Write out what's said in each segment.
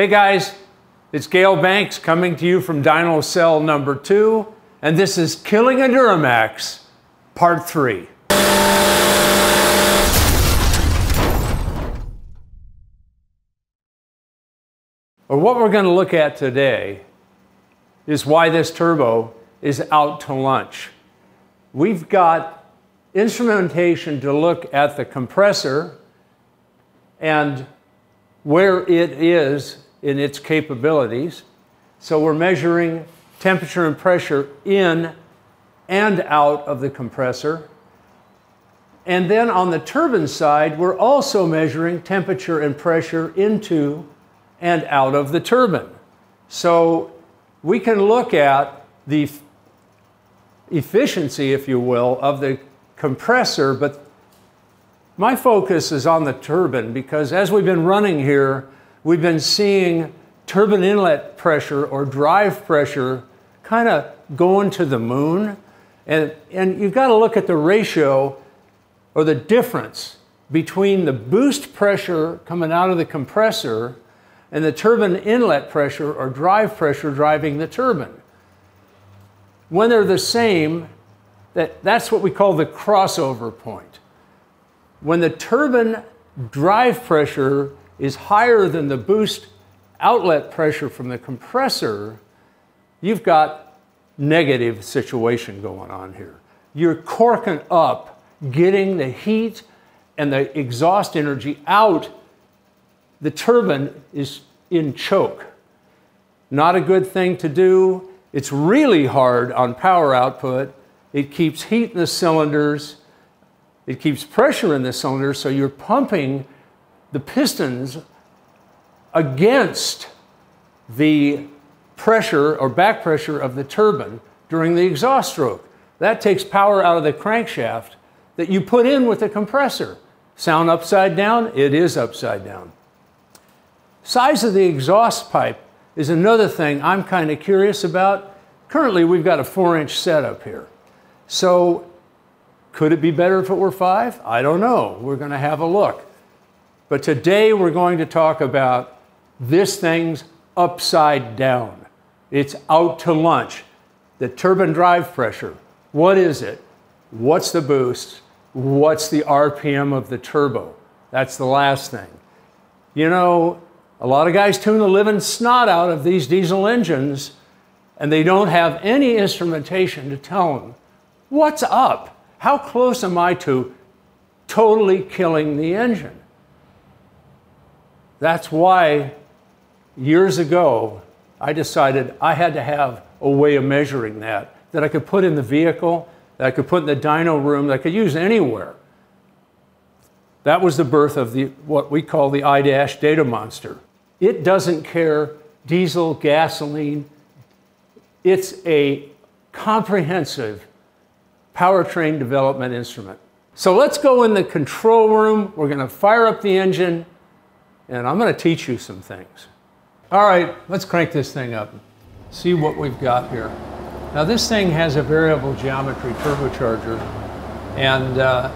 Hey guys, it's Gale Banks coming to you from Dyno Cell number two, and this is Killing a Duramax, part three. Or what we're going to look at today is why this turbo is out to lunch. We've got instrumentation to look at the compressor and where it is in its capabilities. So we're measuring temperature and pressure in and out of the compressor. And then on the turbine side, we're also measuring temperature and pressure into and out of the turbine. So we can look at the efficiency, if you will, of the compressor, but my focus is on the turbine because as we've been running here, we've been seeing turbine inlet pressure or drive pressure kind of going to the moon. And, and you've got to look at the ratio or the difference between the boost pressure coming out of the compressor and the turbine inlet pressure or drive pressure driving the turbine. When they're the same, that, that's what we call the crossover point. When the turbine drive pressure is higher than the boost outlet pressure from the compressor, you've got negative situation going on here. You're corking up, getting the heat and the exhaust energy out. The turbine is in choke. Not a good thing to do. It's really hard on power output. It keeps heat in the cylinders. It keeps pressure in the cylinders, so you're pumping the pistons against the pressure or back pressure of the turbine during the exhaust stroke. That takes power out of the crankshaft that you put in with the compressor. Sound upside down? It is upside down. Size of the exhaust pipe is another thing I'm kind of curious about. Currently, we've got a four inch setup here. So could it be better if it were five? I don't know. We're going to have a look. But today we're going to talk about this thing's upside down. It's out to lunch. The turbine drive pressure. What is it? What's the boost? What's the RPM of the turbo? That's the last thing. You know, a lot of guys tune the living snot out of these diesel engines and they don't have any instrumentation to tell them what's up. How close am I to totally killing the engine? That's why years ago I decided I had to have a way of measuring that, that I could put in the vehicle, that I could put in the dyno room, that I could use anywhere. That was the birth of the, what we call the iDash DataMonster. It doesn't care diesel, gasoline. It's a comprehensive powertrain development instrument. So let's go in the control room. We're going to fire up the engine, and I'm going to teach you some things. All right, let's crank this thing up. See what we've got here. Now this thing has a variable geometry turbocharger, and uh,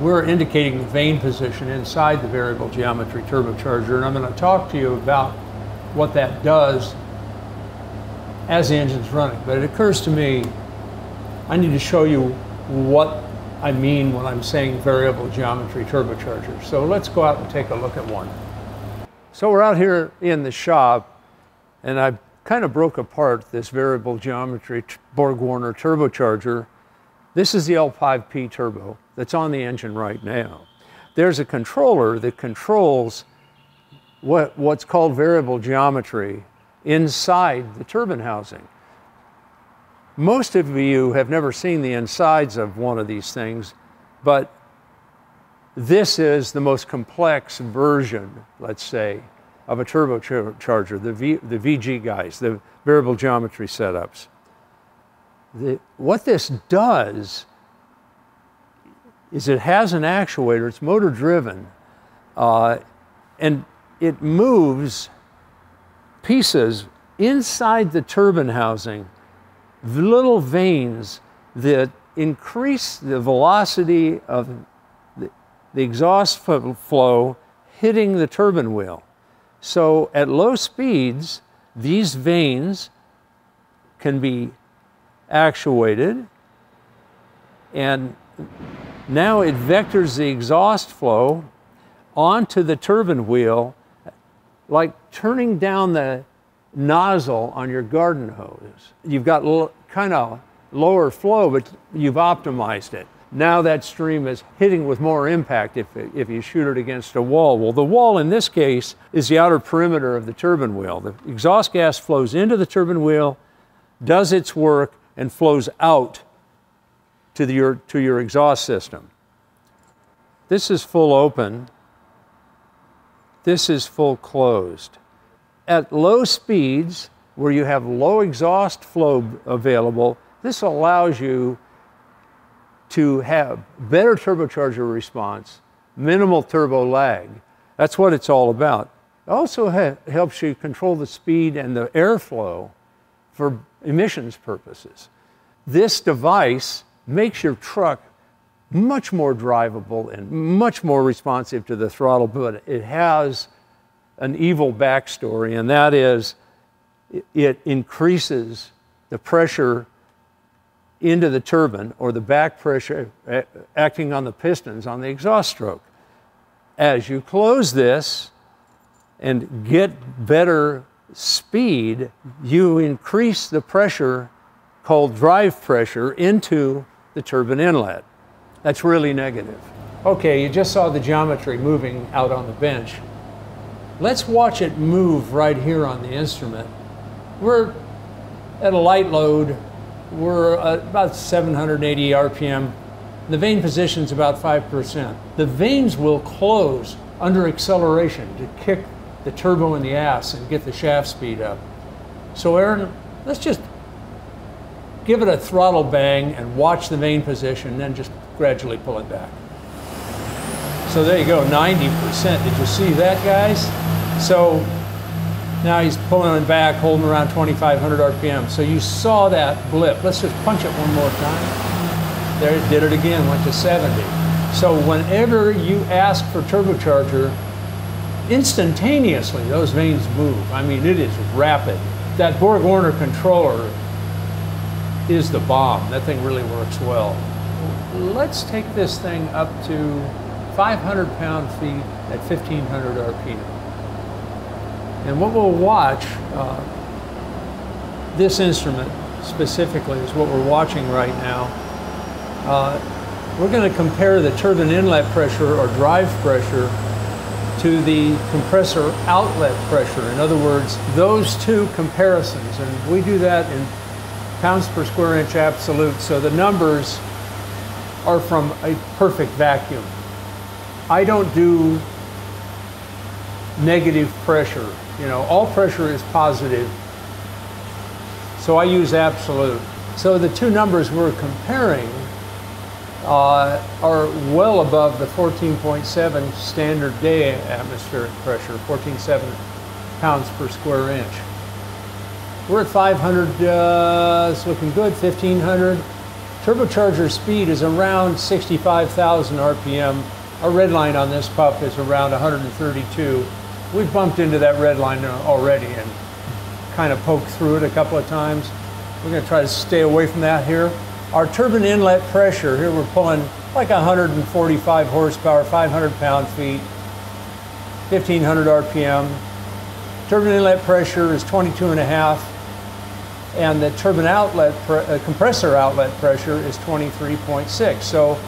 we're indicating the vane position inside the variable geometry turbocharger, and I'm going to talk to you about what that does as the engine's running. But it occurs to me I need to show you what I mean when I'm saying variable geometry turbocharger. So let's go out and take a look at one. So we're out here in the shop and I kind of broke apart this variable geometry Borg-Warner turbocharger. This is the L5P turbo that's on the engine right now. There's a controller that controls what, what's called variable geometry inside the turbine housing. Most of you have never seen the insides of one of these things, but this is the most complex version, let's say, of a turbocharger, the, v, the VG guys, the variable geometry setups. The, what this does is it has an actuator, it's motor driven, uh, and it moves pieces inside the turbine housing little vanes that increase the velocity of the, the exhaust flow hitting the turbine wheel. So at low speeds, these vanes can be actuated and now it vectors the exhaust flow onto the turbine wheel like turning down the nozzle on your garden hose. You've got kind of lower flow, but you've optimized it. Now that stream is hitting with more impact if, if you shoot it against a wall. Well, the wall in this case is the outer perimeter of the turbine wheel. The exhaust gas flows into the turbine wheel, does its work, and flows out to, the, your, to your exhaust system. This is full open. This is full closed. At low speeds, where you have low exhaust flow available, this allows you to have better turbocharger response, minimal turbo lag. That's what it's all about. It also helps you control the speed and the airflow for emissions purposes. This device makes your truck much more drivable and much more responsive to the throttle, but it has an evil backstory, and that is it increases the pressure into the turbine or the back pressure acting on the pistons on the exhaust stroke. As you close this and get better speed, you increase the pressure called drive pressure into the turbine inlet. That's really negative. Okay, you just saw the geometry moving out on the bench. Let's watch it move right here on the instrument. We're at a light load we're about 780 RPM. The vane position is about 5%. The vanes will close under acceleration to kick the turbo in the ass and get the shaft speed up. So Aaron, let's just give it a throttle bang and watch the vane position, then just gradually pull it back. So there you go, 90%. Did you see that, guys? So now he's pulling it back, holding around 2,500 RPM. So you saw that blip. Let's just punch it one more time. There it did it again, went to 70. So whenever you ask for turbocharger, instantaneously those vanes move. I mean, it is rapid. That Borg Warner controller is the bomb. That thing really works well. Let's take this thing up to 500 pound feet at 1500 RPM. And what we'll watch, uh, this instrument specifically is what we're watching right now. Uh, we're going to compare the turbine inlet pressure or drive pressure to the compressor outlet pressure. In other words, those two comparisons. And we do that in pounds per square inch absolute. So the numbers are from a perfect vacuum. I don't do negative pressure you know, all pressure is positive, so I use absolute. So the two numbers we're comparing uh, are well above the 14.7 standard day atmospheric pressure, 14.7 pounds per square inch. We're at 500, uh, it's looking good, 1500. Turbocharger speed is around 65,000 RPM. Our red line on this pup is around 132 we've bumped into that red line already and kind of poked through it a couple of times. We're going to try to stay away from that here. Our turbine inlet pressure, here we're pulling like 145 horsepower, 500 pound feet, 1500 RPM. Turbine inlet pressure is 22 and a half, and the turbine outlet, uh, compressor outlet pressure is 23.6. So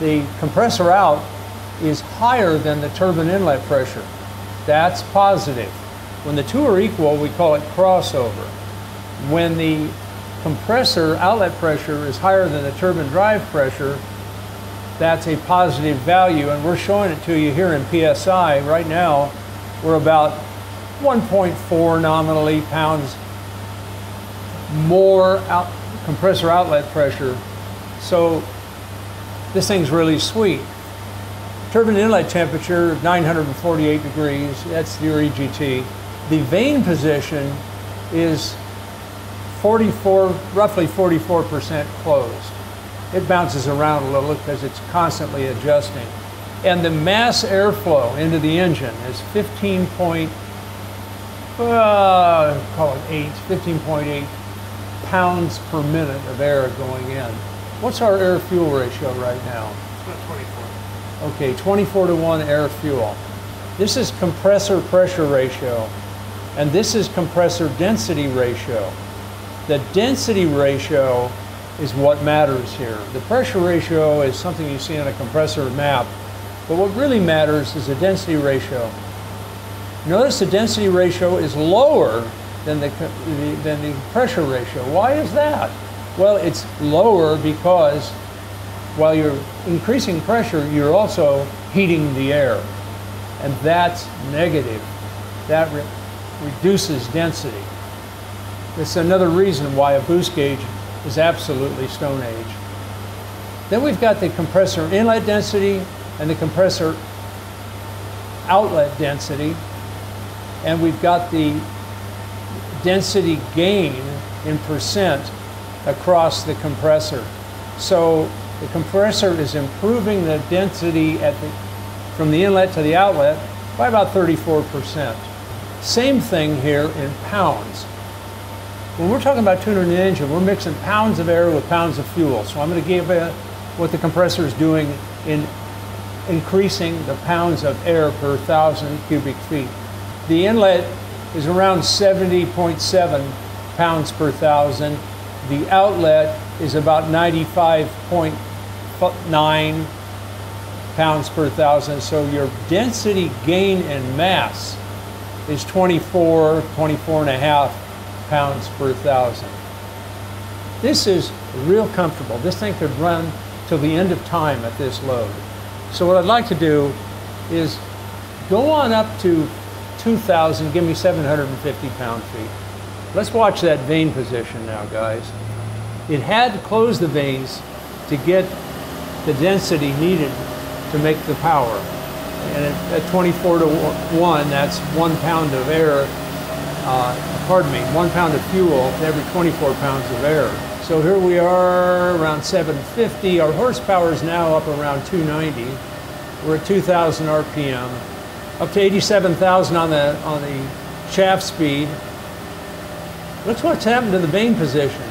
the compressor out is higher than the turbine inlet pressure. That's positive. When the two are equal, we call it crossover. When the compressor outlet pressure is higher than the turbine drive pressure, that's a positive value, and we're showing it to you here in PSI. Right now, we're about 1.4 nominally pounds more out, compressor outlet pressure. So this thing's really sweet. Turbine inlet temperature 948 degrees, that's your EGT. The vane position is 44, roughly 44% closed. It bounces around a little because it's constantly adjusting. And the mass airflow into the engine is 15.8 uh, call it 8, 15.8 pounds per minute of air going in. What's our air fuel ratio right now? It's about 24. Okay, 24 to 1 air fuel. This is compressor pressure ratio, and this is compressor density ratio. The density ratio is what matters here. The pressure ratio is something you see on a compressor map, but what really matters is the density ratio. Notice the density ratio is lower than the, than the pressure ratio. Why is that? Well, it's lower because while you're increasing pressure, you're also heating the air. And that's negative. That re reduces density. It's another reason why a boost gauge is absolutely Stone Age. Then we've got the compressor inlet density and the compressor outlet density. And we've got the density gain in percent across the compressor. So the compressor is improving the density at the, from the inlet to the outlet by about 34%. Same thing here in pounds. When we're talking about tuning an engine, we're mixing pounds of air with pounds of fuel. So I'm going to give you what the compressor is doing in increasing the pounds of air per thousand cubic feet. The inlet is around 70.7 pounds per thousand. The outlet is about 95.9 pounds per thousand. So your density gain in mass is 24, 24 and a half pounds per thousand. This is real comfortable. This thing could run till the end of time at this load. So what I'd like to do is go on up to 2,000, give me 750 pound feet. Let's watch that vane position now, guys. It had to close the vanes to get the density needed to make the power. And at, at 24 to 1, that's one pound of air, uh, pardon me, one pound of fuel to every 24 pounds of air. So here we are around 750. Our horsepower is now up around 290. We're at 2,000 RPM up to 87,000 on the, on the shaft speed. Look what's happened to the vane position.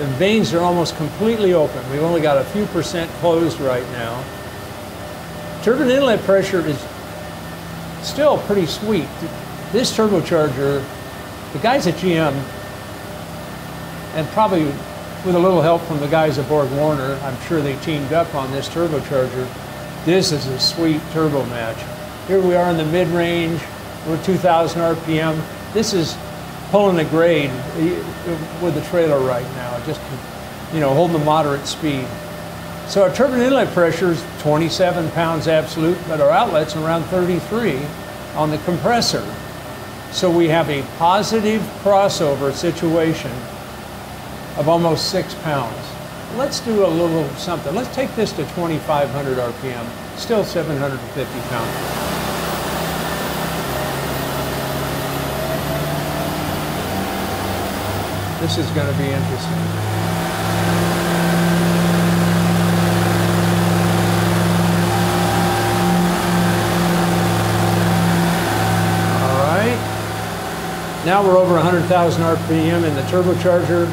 The vanes are almost completely open. We've only got a few percent closed right now. Turbine inlet pressure is still pretty sweet. This turbocharger, the guys at GM, and probably with a little help from the guys at Borg Warner, I'm sure they teamed up on this turbocharger. This is a sweet turbo match. Here we are in the mid-range, we're 2,000 RPM. This is pulling a grade with the trailer right now, just, you know, holding the moderate speed. So our turbine inlet pressure is 27 pounds absolute, but our outlet's around 33 on the compressor. So we have a positive crossover situation of almost six pounds. Let's do a little something. Let's take this to 2,500 RPM, still 750 pounds. This is going to be interesting. All right. Now we're over 100,000 RPM in the turbocharger.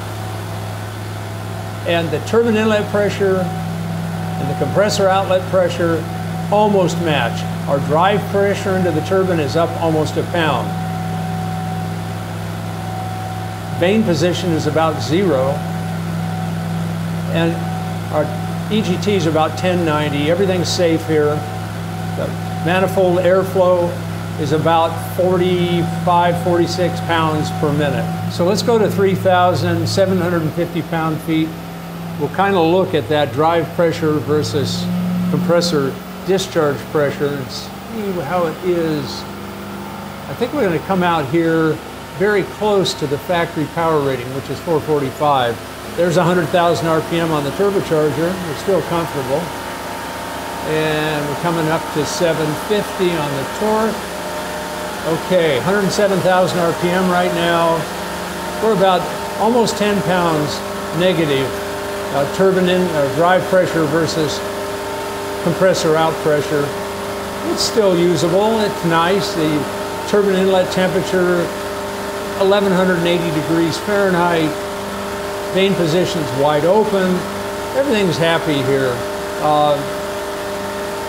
And the turbine inlet pressure and the compressor outlet pressure almost match. Our drive pressure into the turbine is up almost a pound. Vane position is about zero. And our EGT is about 1090. Everything's safe here. The manifold airflow is about 45, 46 pounds per minute. So let's go to 3,750 pound feet. We'll kind of look at that drive pressure versus compressor discharge pressure and see how it is. I think we're going to come out here very close to the factory power rating, which is 445. There's 100,000 RPM on the turbocharger. We're still comfortable. And we're coming up to 750 on the torque. Okay, 107,000 RPM right now. We're about almost 10 pounds negative uh, turbine in, uh, drive pressure versus compressor out pressure. It's still usable. It's nice. The turbine inlet temperature 1180 degrees Fahrenheit. Vane position's wide open. Everything's happy here. Uh,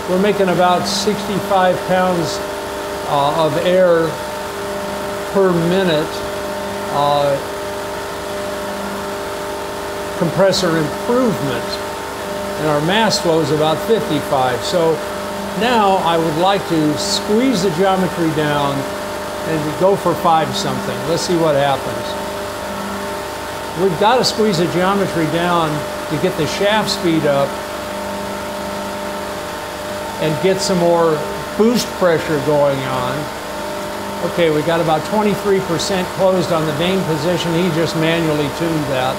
we're making about 65 pounds uh, of air per minute. Uh, compressor improvement and our mass flow is about 55. So now I would like to squeeze the geometry down and go for five something. Let's see what happens. We've got to squeeze the geometry down to get the shaft speed up and get some more boost pressure going on. Okay, we got about 23% closed on the vane position. He just manually tuned that.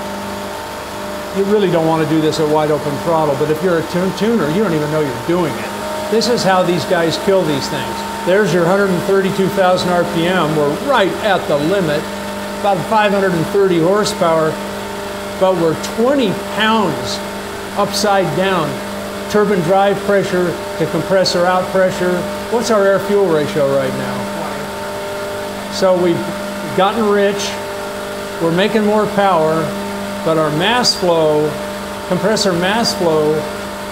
You really don't want to do this at wide open throttle, but if you're a tuner, you don't even know you're doing it. This is how these guys kill these things. There's your 132,000 RPM. We're right at the limit, about 530 horsepower, but we're 20 pounds upside down. Turbine drive pressure to compressor out pressure. What's our air fuel ratio right now? So we've gotten rich, we're making more power, but our mass flow, compressor mass flow,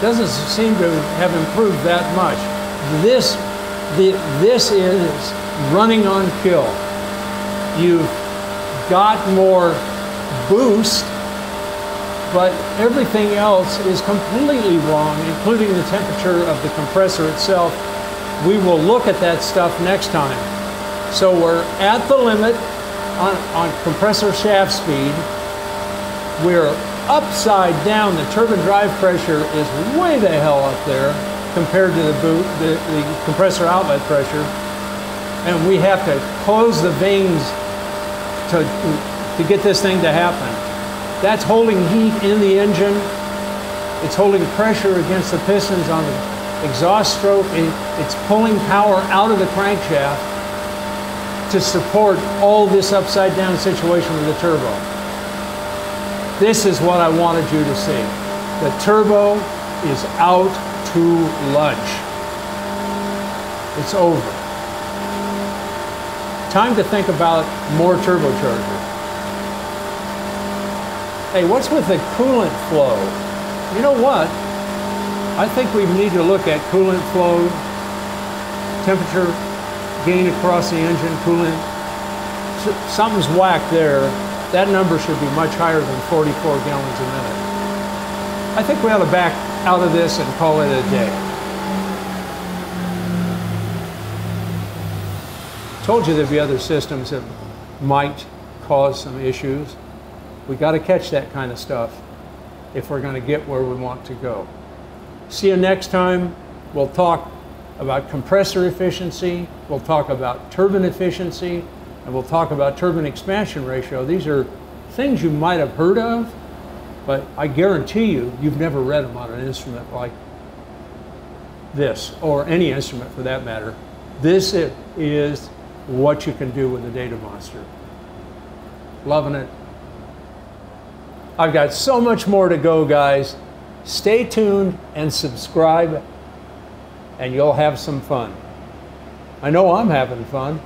doesn't seem to have improved that much. This, the, this is running on kill. You've got more boost but everything else is completely wrong, including the temperature of the compressor itself. We will look at that stuff next time. So we're at the limit on, on compressor shaft speed. We're upside down. The turbine drive pressure is way the hell up there compared to the, boot, the, the compressor outlet pressure. And we have to close the vanes to, to get this thing to happen. That's holding heat in the engine. It's holding pressure against the pistons on the exhaust stroke. It's pulling power out of the crankshaft to support all this upside down situation with the turbo. This is what I wanted you to see. The turbo is out to lunch. It's over. Time to think about more turbochargers. Hey, what's with the coolant flow? You know what? I think we need to look at coolant flow, temperature gain across the engine, coolant. Something's whack there. That number should be much higher than 44 gallons a minute. I think we ought to back out of this and call it a day. Told you there'd be other systems that might cause some issues. We got to catch that kind of stuff if we're going to get where we want to go. See you next time. We'll talk about compressor efficiency, we'll talk about turbine efficiency, and we'll talk about turbine expansion ratio. These are things you might have heard of, but I guarantee you, you've never read them on an instrument like this, or any instrument for that matter. This is what you can do with a DataMonster. Loving it. I've got so much more to go, guys. Stay tuned and subscribe, and you'll have some fun. I know I'm having fun.